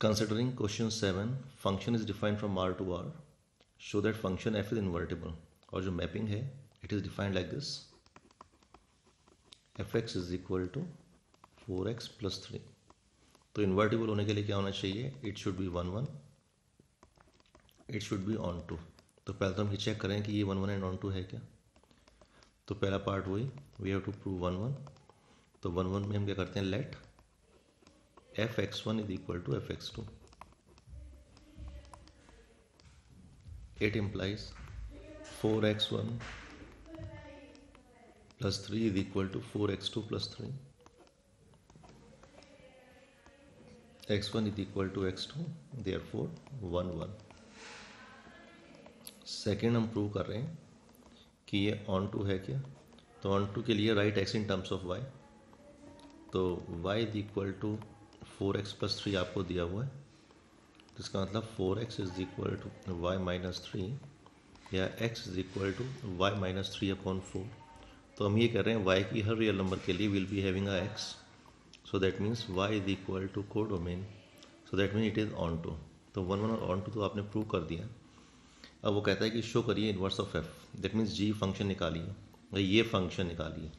Considering question 7, function is defined from R to R. Show that function f is invertible. और जो mapping है it is defined like this. fx is equal to 4x plus 3. तो invertible होने के लिए क्या होना चाहिए it should be one one it should be onto तो पहले तो हम ये चेक करें कि ये one one and onto है क्या तो पहला पार्ट वही we have to prove one one तो वन वन में हम क्या करते हैं let f x one is equal to f x two it implies four x one equal to four x two plus three x one is equal to x two therefore one one second हम prove कर रहे हैं कि ये on to है क्या? तो on to के लिए write x in terms of y तो y is equal to four x plus three आपको दिया हुआ है। इसका मतलब four x is equal to y minus three या x is equal to y minus three upon four तो हम ये कह रहे हैं वाई की हर रियल नंबर के लिए will be having a x so that means y is equal to को domain so that mean it is onto तो वन वन और ऑन टू तो आपने प्रूव कर दिया। अब वो कहता है कि शो करिए inverse of f that means g function निकालिए। ये फ़ंक्शन निकालिए।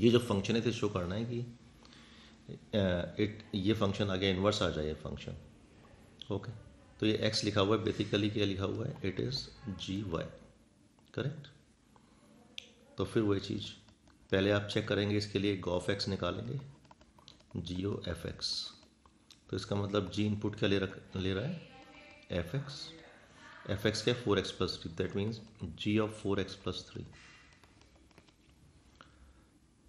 ये जो फ़ंक्शन है तो शो करना है कि इट ये फ़ंक्शन आ गया इन्वर्स आ जाए फ़ंक्शन ओके तो ये एक्स लिखा हुआ है बेसिकली क्या लिखा हुआ है? It is g y correct तो फिर वही चीज़। पहले आप चेक करेंगे, इसके लिए गॉफ एक्स निकालेंगे। जी ओ एफ़ एक्स तो इसका मतलब जी इनपुट क्या ले रख, ले रहा है? एफ़ एक्स एफ़ एक्स क्या? Four x plus three that means g of four x plus three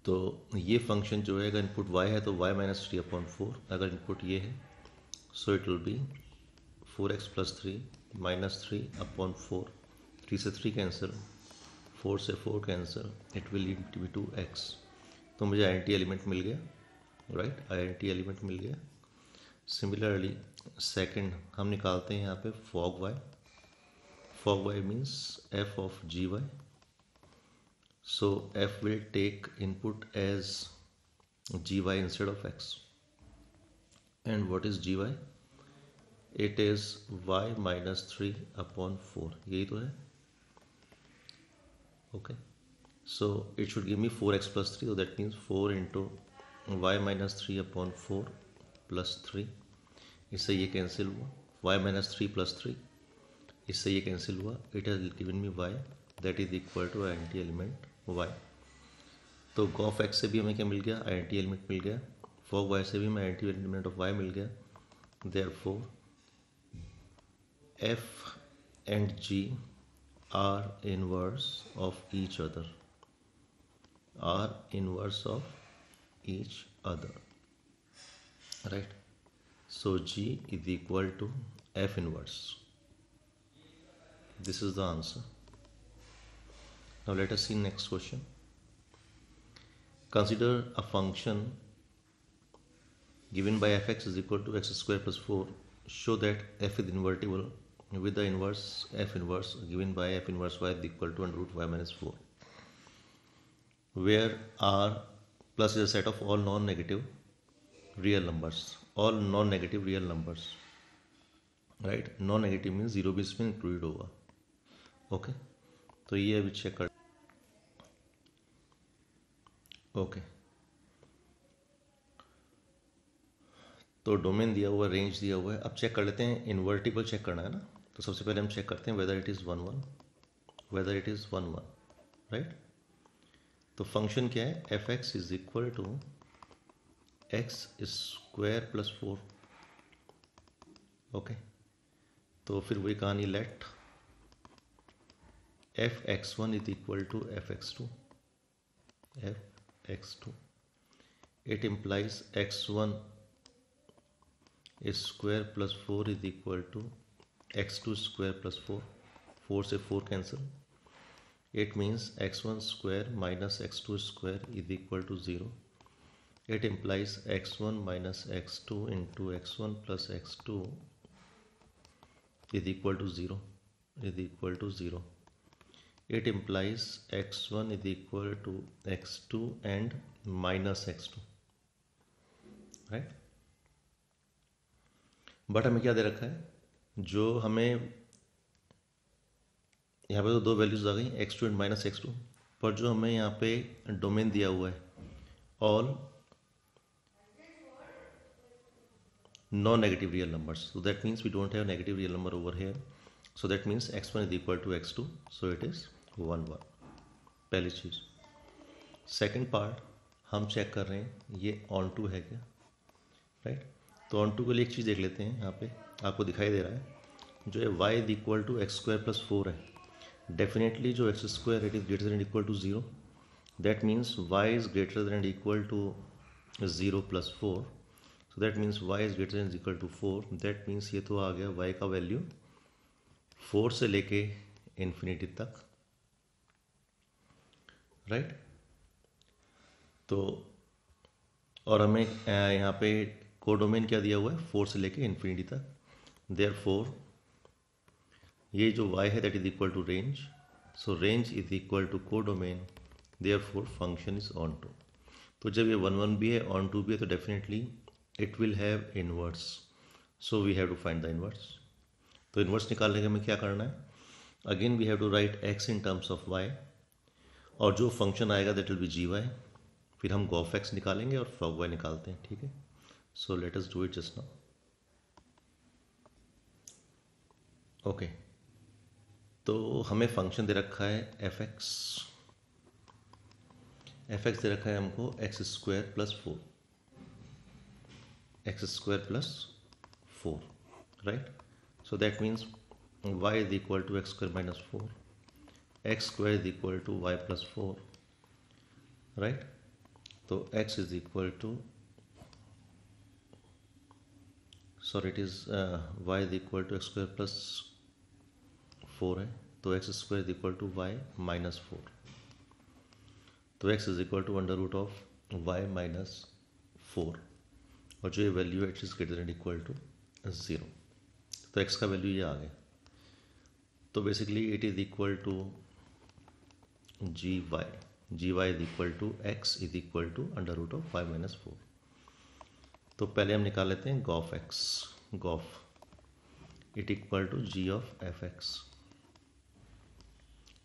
तो ये फ़ंक्शन जो है, अगर इनपुट y है तो y minus three upon four अगर इनपुट ये है so it will be four x plus three minus three upon four three से थ्री कैंसिल फोर से four cancel it will be two x तो मुझे I T element मिल गया right I T element मिल गया. सिमिलरली सेकंड हम निकालते हैं यहाँ पे fog y fog y means f of g y So f will take input as gy instead of x. And what is gy? It is y minus 3 upon 4. यही तो है okay so it should give me 4x plus 3 so that means 4 into y minus 3 upon 4 plus 3 इससे ये cancel हुआ y minus 3 plus 3 इससे ये cancel हुआ it has given me y that is equal to anti element Y तो Gauff x से भी हमें क्या मिल गया? आई एन टी एलिमेंट मिल गया। फॉक वाई से भी हमें I T element of y मिल गया। Therefore f and g are inverse of each other are inverse of each other right so g is equal to f inverse this is the answer Now let us see next question. Consider a function given by fx is equal to x square plus 4. Show that f is invertible with the inverse f inverse given by f inverse y is equal to under root y minus 4. Where r plus is a set of all non-negative real numbers. All non-negative real numbers. Right? Non-negative means zero भी इसमें included होगा. Okay. तो ये अभी check कर okay तो domain दिया हुआ है रेंज दिया हुआ है। अब चेक कर लेते हैं इन्वर्टिबल चेक करना है ना? तो सबसे पहले हम चेक करते हैं whether it is one one whether it is one one right तो फ़ंक्शन क्या है? F x is equal to x square plus four okay तो फिर वही कहानी let f x one is equal to f x two f x2 it implies x1 is square plus 4 is equal to x2 square plus 4 4 से 4 cancel. It means x1 square minus x2 square is equal to 0 it implies x1 minus x2 into x1 plus x2 is equal to 0 is equal to 0 it implies x one is equal to x two and minus x two right but हमें क्या दे रखा है? जो हमें, यहाँ पे तो दो वैल्यूज़ आ गई x two and minus x two पर जो हमें यहाँ पे डोमेन दिया हुआ है all non negative real numbers so that means we don't have negative real number over here so that means x one is equal to x two so it is 1 1 पहली चीज़। सेकंड पार्ट हम check कर रहे हैं, ये on to है क्या? Right तो ऑन टू के लिए एक चीज़ देख लेते हैं यहाँ पे। आपको दिखाई दे रहा है। जो है y is equal to x square plus four है। डेफिनेटली जो x square it is greater than equal to zero that means y is greater than equal to zero plus four so that means y is greater is equal to four that means ये तो आ गया Y का value four से लेके infinity तक। Right? तो और हमें यहाँ पे कोडोमेन क्या दिया हुआ है? फोर से लेके इन्फिनिटी तक। देयर फोर ये जो y है that is equal to range so range is equal to codomain therefore function is onto तो जब ये वन वन भी है ऑन टू भी है तो definitely it will have inverse so we have to find the inverse तो inverse निकालने के हमें क्या करना है? Again we have to write x in terms of y और जो फ़ंक्शन आएगा that will be g y फिर हम गॉफ एक्स निकालेंगे और फ्लॉग वाई निकालते हैं, ठीक है? So let us do it just now okay तो हमें फ़ंक्शन दे रखा है एफ़ एक्स एफ़ एक्स दे रखा है हमको x square plus four x square plus four right so that means y is equal to x square minus 4 square is equal to y plus 4 right so x is equal to sorry it is uh, y is equal to x square plus 4 है तो x square is equal to y minus 4 तो x is equal to under root of y minus 4 और जो ये value है it is greater than equal to zero तो x का value ये आ गया तो basically it is equal to g y g y is equal to x is equal to under root of five minus four तो पहले हम निकाल लेते हैं gof x gof it equal to g of f x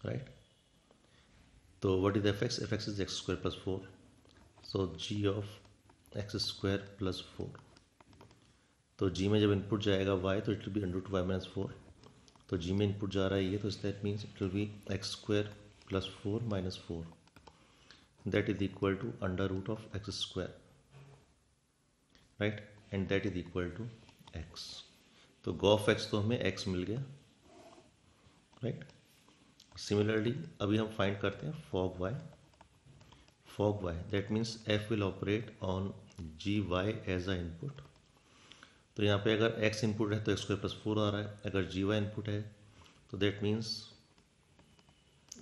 right तो what is f x f x is x square plus four so g of x square plus four तो जी में जब इनपुट जाएगा वाई तो it will be under two y minus four तो जी में input जा रहा है ये तो that means it will be x square plus four minus four that is equal to under root of x square right and that is equal to x तो Gauff x तो हमें एक्स मिल गया। Right similarly अभी हम find करते हैं fog y fog y that means f will operate on g y as a input तो यहाँ पे अगर एक्स इनपुट है तो एक्स स्क्वायर प्लस फोर आ रहा है। अगर जी वाई इनपुट है तो दैट मीन्स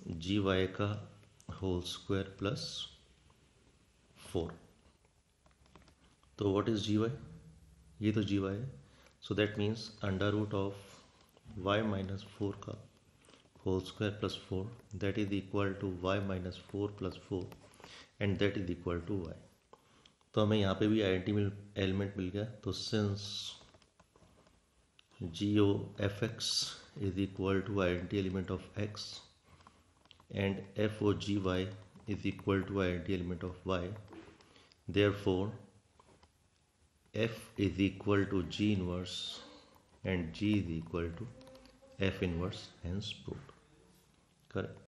जी वाई का होल स्क्वायर प्लस फोर तो व्हाट इज़ जी वाई ये तो जी वाई है. So that means under root of y minus four का whole square plus four that is equal to y minus four plus four and that is equal to y तो हमें यहाँ पे भी आई element मिल गया. तो since g o f x is equal to I element of x and f o g y is equal to id element of y. Therefore, f is equal to g inverse and g is equal to f inverse hence proved. Correct.